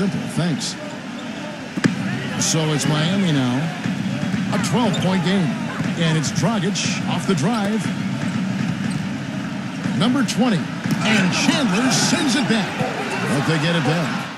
simple. Thanks. So it's Miami now. A 12-point game. And it's Dragic off the drive. Number 20. And Chandler sends it back. But they get it back.